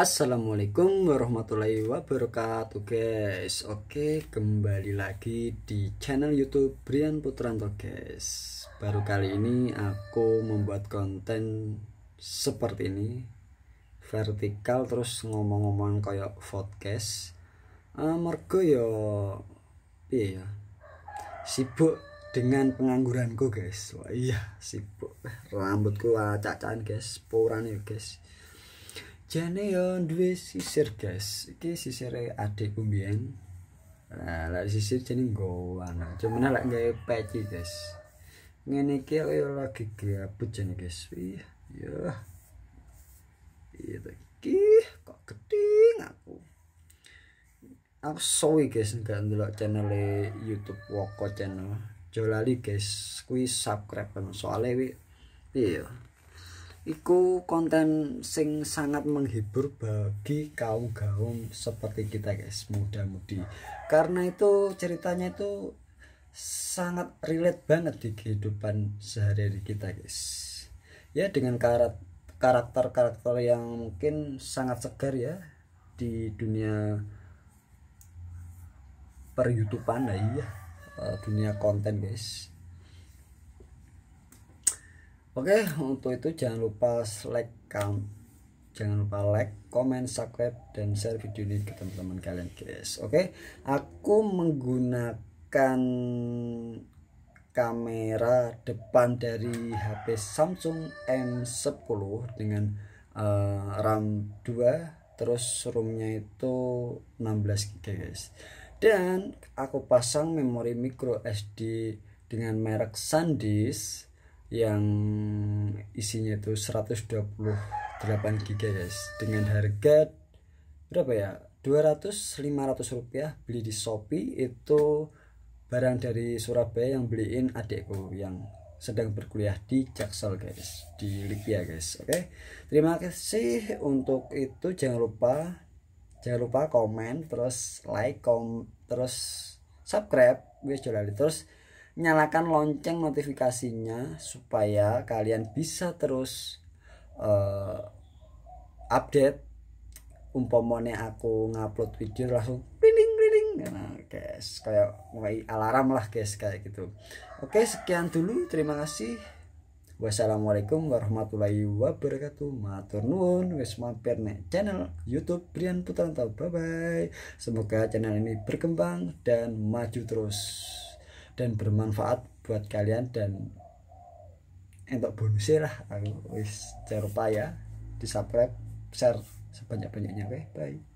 Assalamualaikum warahmatullahi wabarakatuh guys. Oke kembali lagi di channel youtube Brian Putranto guys. Baru kali ini aku membuat konten seperti ini. Vertikal terus ngomong-ngomong kayak podcast. Uh, Mergo yo Iya ya. Sibuk dengan pengangguranku guys. Wah iya sibuk. Rambutku cacahan guys. Poran ya guys jane yo duwe sisir guys iki sisire adikku mbiyen. Nah lek sisir jane gowan cuman lek gawe peci guys ngene iki yo lagi gabut jane guys iya ya iya iki kok geding aku. Aku sowi guys enggak ndelok channel YouTube Woko channel. Jolali guys kuwi subscribe soalnya wi iya iku konten sing sangat menghibur bagi kaum kaum seperti kita guys muda-mudi. Karena itu ceritanya itu sangat relate banget di kehidupan sehari-hari kita guys. Ya dengan karakter-karakter yang mungkin sangat segar ya di dunia per youtubean lah iya. Eh, dunia konten guys Oke, untuk itu jangan lupa like, count, jangan lupa like, comment, subscribe, dan share video ini ke teman-teman kalian guys. Oke, aku menggunakan kamera depan dari HP Samsung M10 dengan uh, RAM 2 terus roomnya itu 16 GB guys. Dan aku pasang memori micro SD dengan merek SanDisk yang isinya itu 128 GB guys. Dengan harga berapa ya? 200 500 rupiah beli di Shopee itu barang dari Surabaya yang beliin adikku yang sedang berkuliah di Jaksel guys. Di Libya guys. Oke? Okay? terima kasih untuk itu. Jangan lupa jangan lupa komen terus like kom terus subscribe guys terus nyalakan lonceng notifikasinya supaya kalian bisa terus uh, update. Umpamane aku ngupload video langsung riling riling nah guys kayak mulai alarm lah guys kayak gitu. Oke sekian dulu. Terima kasih. Wassalamualaikum warahmatullahi wabarakatuh. Matur nuwun. Wis mampir nek channel YouTube Brian Putranto. Bye bye semoga channel ini berkembang dan maju terus dan bermanfaat buat kalian dan untuk bonusnya lah. Aku wis jangan lupa ya. Di subscribe share sebanyak banyaknya oke bye